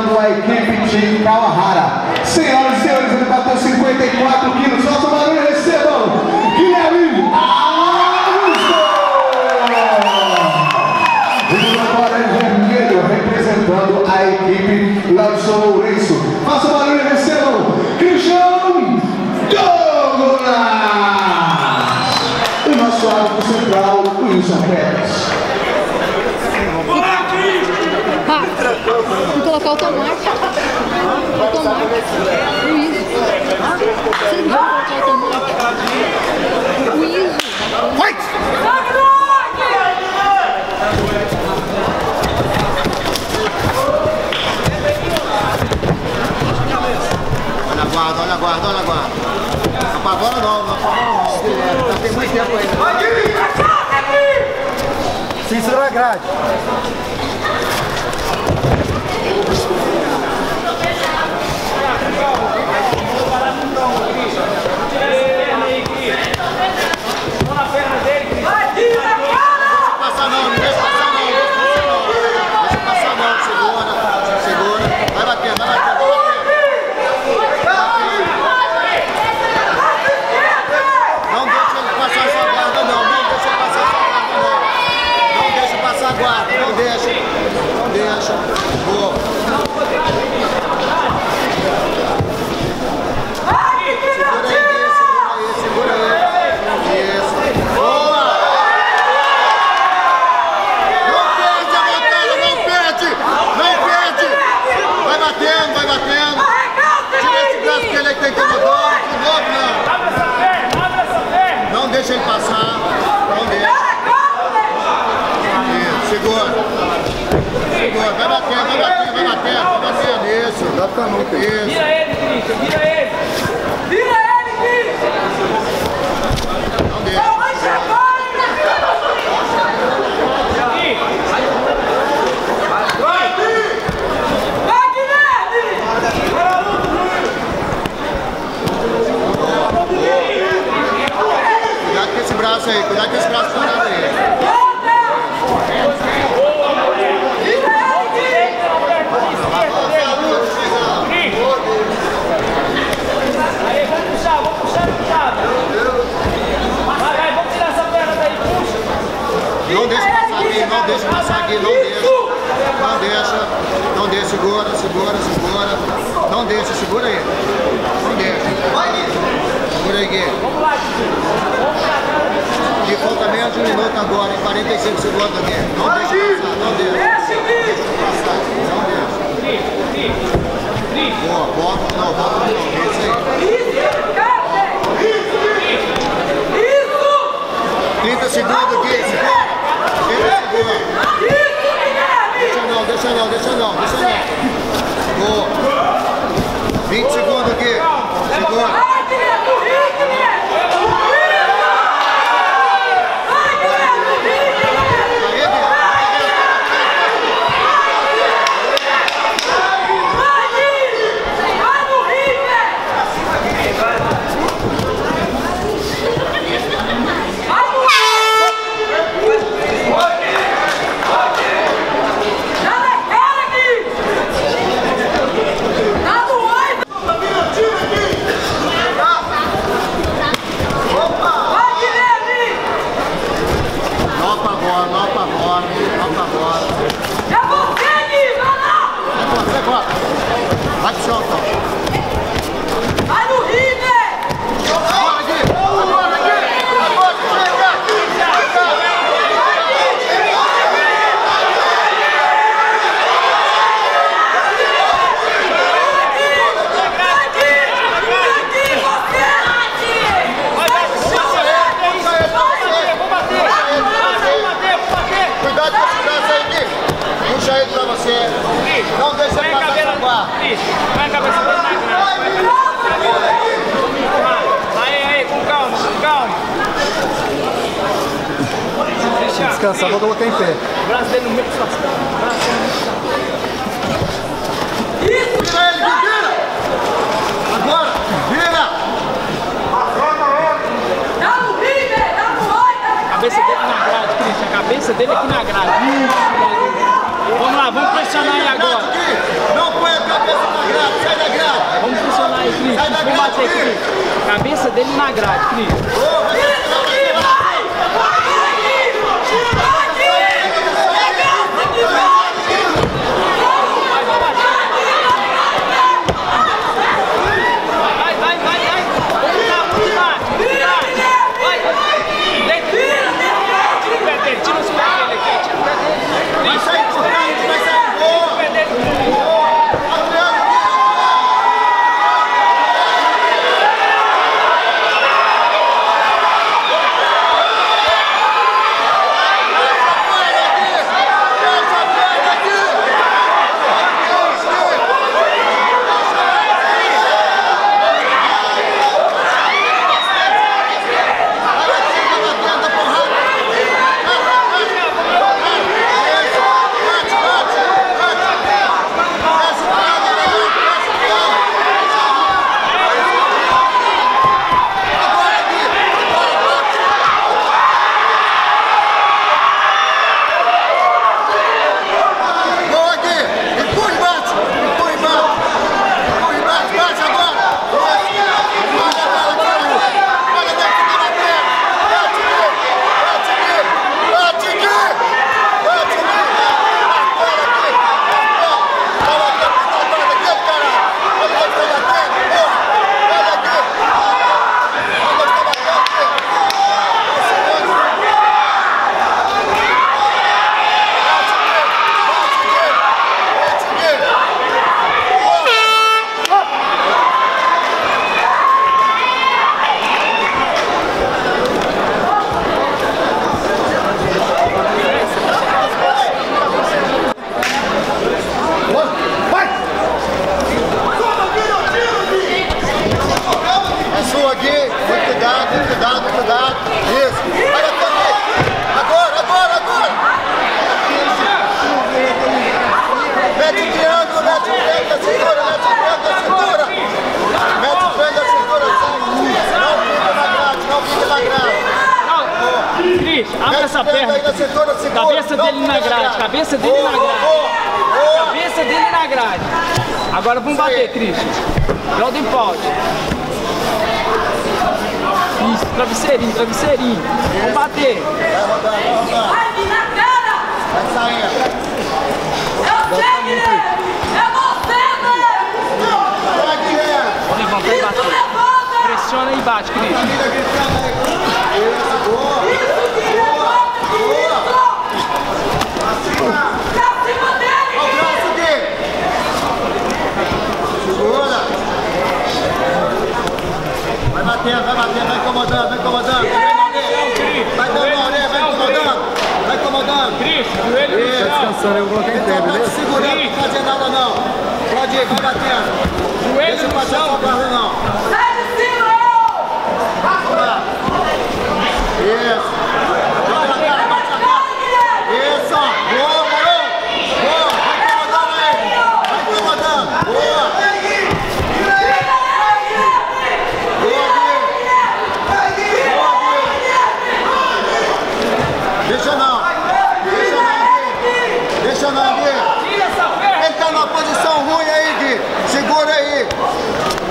representando a equipe de Kawahara. Senhoras e senhores, ele bateu 54 quilos. Solta o barulho, recebam! Guilherme! E agora em vermelho, representando a equipe Lançou Lourenço. Colocar automático. Automático. O ISO. Vocês não vão colocar automático. O ISO. Olha a guarda, olha a guarda, olha a guarda. Apavora não, não apavora não. Tá tem muito tempo ainda. Cícero na grade. Passar não, não deixa passar não, deixa passar não. Deixa passar não, segura, segura. Vai bater, vai bater, vai bater. Não deixa ele passar essa guarda não, não deixa ele passar essa guarda não. Não deixa passar a guarda, não deixa. Não deixa. Boa. Segura aí, segura aí. Isso. Boa! Não perde a batalha, não perde! Não perde! Vai batendo, vai batendo! Tira esse braço que ele é que tem incomodou, de novo não! Não deixa ele passar, não deixa. Isso, segura. Segura, vai batendo, vai batendo, vai batendo, vai batendo, isso. Dá isso. Vira ele, Cristian, vira ele! Vira ele, Cristian! Não deixa. Vai, Guilherme! Cuidado com esse braço aí, cuidado com esse braço parado aí. Aí, vamos puxar, vamos puxar, puxar. Vai, vai, vamos tirar essa perna daí, puxa. Não deixa passar aqui, não deixa passar aqui, não deixa. Não deixa, não deixa, segura, segura, segura. Não deixa, segura aí. Não deixa. Segura aí, Gui. Vamos lá, E falta menos de um minuto agora, em 45 segundos aqui. Não deixa passar, não deixa. Passar, não deixa. Boa, bota de novo, bota de novo. Isso aí. Isso, cara! Isso! 30 segundos, Gui, segura. 30 segundos. Isso, Guilherme! Deixa não, deixa não, deixa não, deixa não. Boa. 20 segundos, Gui. Segura. Vai, Guilherme, do Rio, Guilherme! Vai, Guilherme, do Rio, Guilherme! Aí, Gui. Vai, Gui! Vai no Rio, velho! Vai no Dá na cara, Gui! Dá no oi! Vai, Guilherme! Não apavora, não apavora, não apavora. É você, Gui! Vai lá! Sai fora, sai fora. Vai pro descansar, vou colocar em pé. O braço dele no meio do Isso, vira ele, vira! Agora, vira! Dá dá! Cabeça dele na grade, Cristian, a cabeça dele aqui na grade. Vamos lá, vamos pressionar aí agora. Não põe a cabeça na grade, sai da grade. Vamos pressionar aí, Cris. vamos bater, aqui Cabeça dele na grade, Cris. Aqui, muito cuidado, muito cuidado, muito cuidado. Isso. Aqui. Agora, agora, agora. Mete o triângulo, mete o pé da cintura, mete o pé da cintura. Mete o pé da cintura, sai. Não fica na grade, não fica na grade. Cris, abre essa perna. cintura, segura. Cabeça dele na grade, cabeça dele na grade. Cabeça dele na grade. Agora vamos bater, Cris. Do empalde. Travesseirinho, travesseirinho. Vamos bater. Vai rodar, vai. Vai na cara! Vai saindo. Eu sei, Guilherme! É você, Guilherme! Vai, Guilherme. E! Pressiona e bate, Cris. Isso, boa. Isso! Isso! Pra cima dele! Olha o braço aqui. Segura. Vai batendo, vai batendo, vai incomodando, vai incomodando. Vai dando orelha, vai incomodando. Vai incomodando. Cris, joelho no chão. eu coloquei em pé, Não pode beleza? segurar, não fazer nada não. Pode ir, vai batendo. Joelho Deixa eu no passar chão. sua barra não. Sai de cima! Vamos lá. Isso. Vai bater, bate a cara. Vai, Guilherme! Isso. Boa, Marão. Boa. Vai incomodando aí. Vai incomodando. Boa. Boa, Gui. Boa, Gui. Deixa não. Deixa não, Gui. Deixa não, Gui. Tira essa perna. Ele tá numa posição ruim aí, Gui. Segura aí.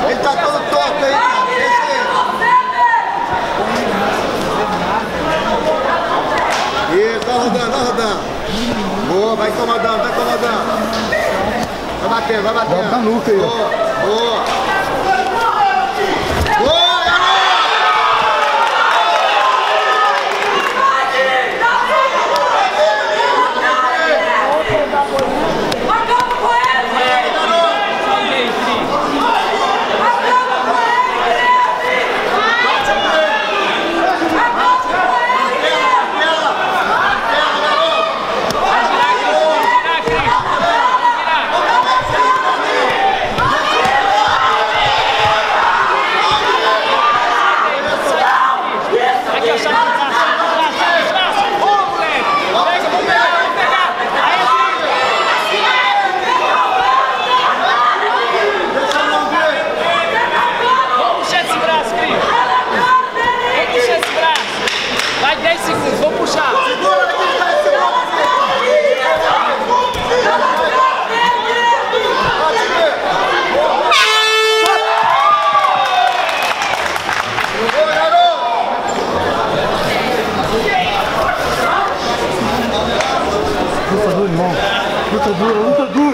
Ele tá todo torto aí, cara. Deixa aí. Isso, vai rodando, vai rodando. Boa, vai incomodando, vai incomodando. Vai batendo, vai batendo. Bota a nuca aí, boa. Boa, dura, luta dura.